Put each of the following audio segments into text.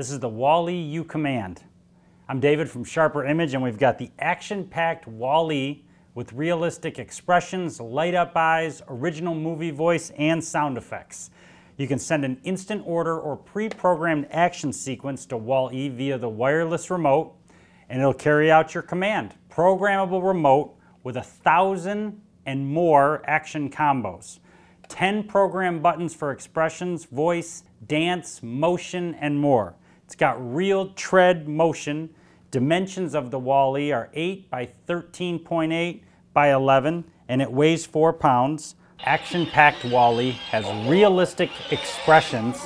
This is the Wall-E U Command. I'm David from Sharper Image and we've got the action-packed Wall-E with realistic expressions, light up eyes, original movie voice, and sound effects. You can send an instant order or pre-programmed action sequence to Wall-E via the wireless remote and it'll carry out your command. Programmable remote with a thousand and more action combos. 10 program buttons for expressions, voice, dance, motion, and more. It's got real tread motion. Dimensions of the Wall-E are 8 by 13.8 by 11, and it weighs 4 pounds. Action-packed Wall-E has realistic expressions.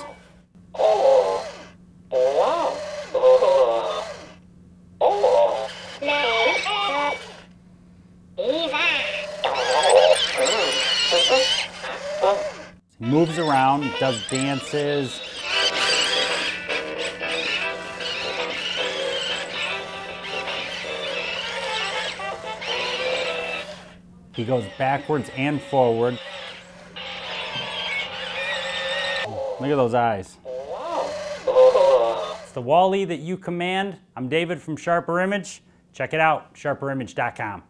Moves around, does dances. He goes backwards and forward. Look at those eyes. It's the Wall-E that you command. I'm David from Sharper Image. Check it out, sharperimage.com.